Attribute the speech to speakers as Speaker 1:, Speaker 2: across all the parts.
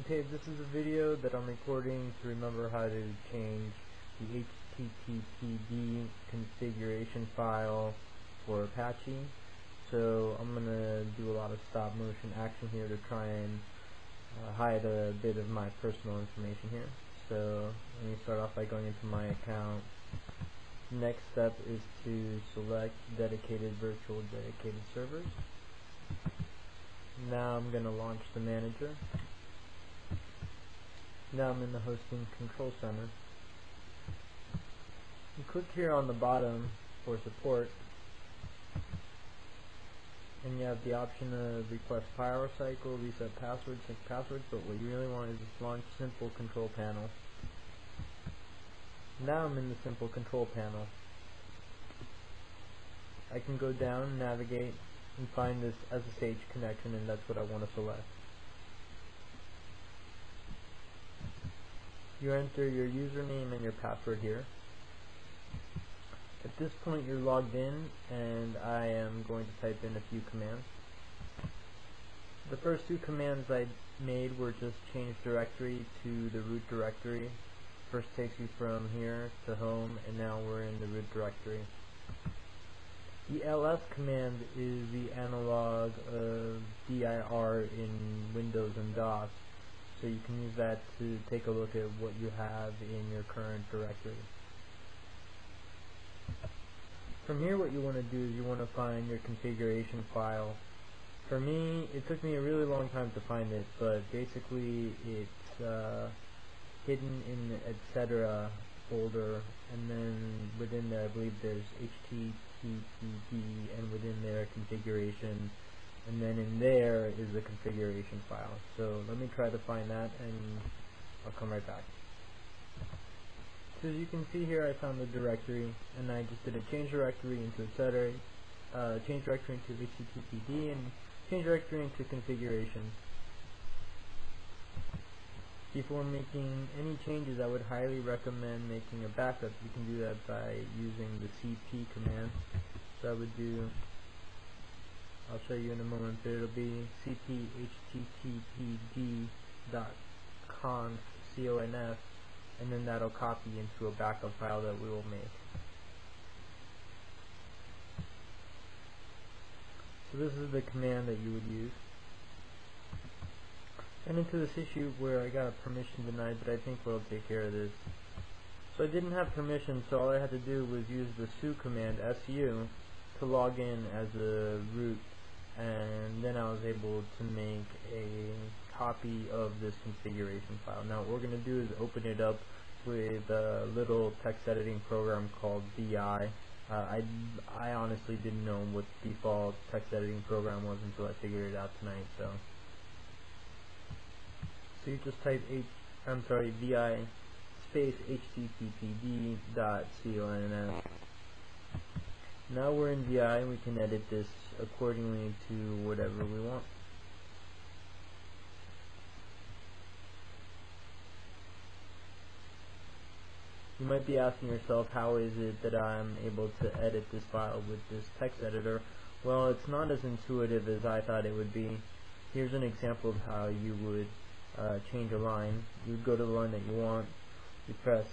Speaker 1: Okay, this is a video that I'm recording to remember how to change the HTTPD configuration file for Apache. So I'm going to do a lot of stop motion action here to try and uh, hide a bit of my personal information here. So let me start off by going into my account. Next step is to select dedicated virtual dedicated servers. Now I'm going to launch the manager. Now I'm in the hosting control center. You click here on the bottom for support and you have the option of request power cycle, reset password, sync passwords, but what you really want is this launch simple control panel. Now I'm in the simple control panel. I can go down, navigate, and find this SSH connection and that's what I want to select. You enter your username and your password here. At this point you're logged in and I am going to type in a few commands. The first two commands I made were just change directory to the root directory. First takes you from here to home and now we're in the root directory. The ls command is the analog of dir in Windows and DOS so you can use that to take a look at what you have in your current directory. From here what you want to do is you want to find your configuration file. For me, it took me a really long time to find it, but basically it's uh, hidden in the etc folder, and then within there I believe there's HTTPD, and within there configuration and then in there is the configuration file. So let me try to find that and I'll come right back. So as you can see here I found the directory and I just did a change directory into etc. Uh, change directory into HTTPD and change directory into configuration. Before making any changes I would highly recommend making a backup. You can do that by using the cp command. So I would do I'll show you in a moment, but it'll be cphttpd.conf, C-O-N-F, and then that'll copy into a backup file that we will make. So this is the command that you would use. And into this issue where I got a permission denied, but I think we'll take care of this. So I didn't have permission, so all I had to do was use the su command, su, to log in as a root and then I was able to make a copy of this configuration file. Now what we're going to do is open it up with a little text editing program called VI. Uh, I, I honestly didn't know what default text editing program was until I figured it out tonight. So, so you just type H, I'm sorry, VI space httpd dot now we're in VI and we can edit this accordingly to whatever we want. You might be asking yourself how is it that I'm able to edit this file with this text editor. Well it's not as intuitive as I thought it would be. Here's an example of how you would uh, change a line. You would go to the line that you want, you press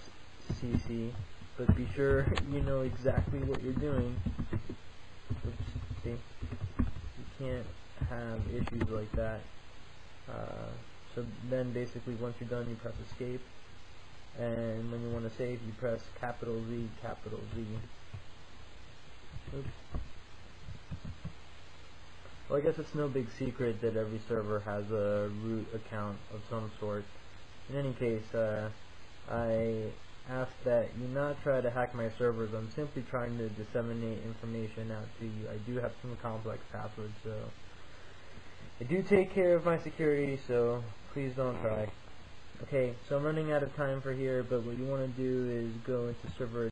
Speaker 1: CC but be sure you know exactly what you're doing. See, you can't have issues like that. Uh, so then basically once you're done you press escape and when you want to save you press capital Z, capital Z. Oops. Well I guess it's no big secret that every server has a root account of some sort. In any case, uh, I ask that you not try to hack my servers. I'm simply trying to disseminate information out to you. I do have some complex passwords, so I do take care of my security, so please don't try. Okay, so I'm running out of time for here, but what you want to do is go into server